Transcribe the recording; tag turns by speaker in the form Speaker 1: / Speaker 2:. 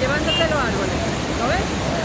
Speaker 1: Llevándote los árboles. ¿Lo ves?